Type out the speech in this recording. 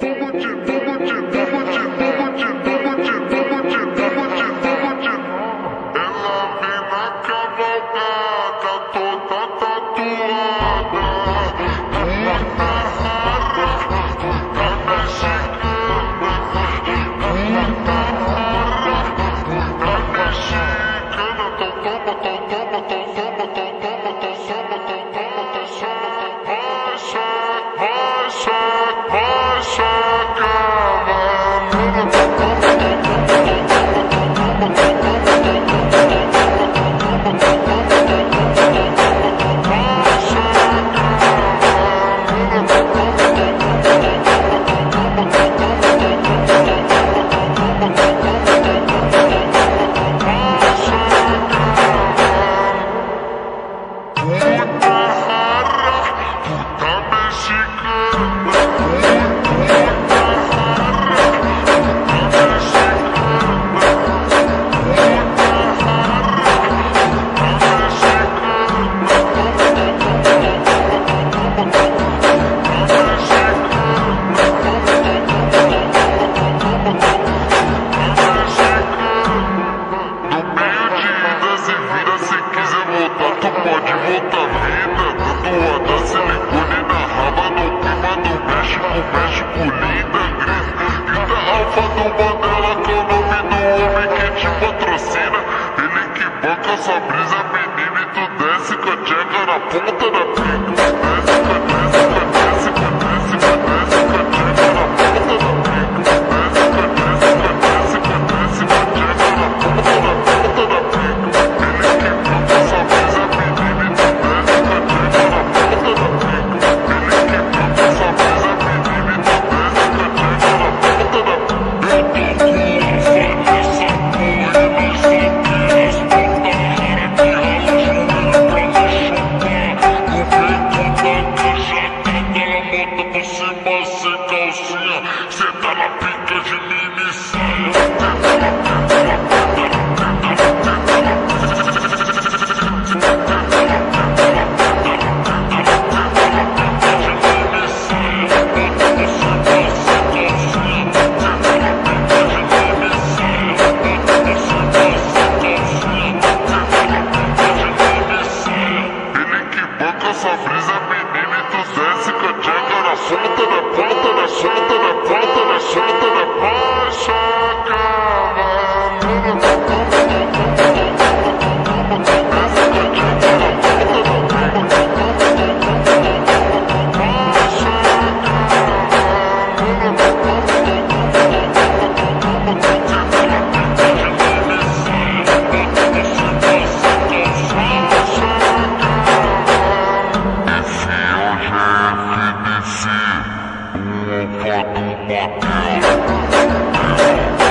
Bubba Jim, Boom boom boom boom boom boom! Yeah. É Banca essa brisa, menina, e tu desce com a tcheca na ponta da pica. suéltala, suéltala, suéltala. I'm gonna go get that back.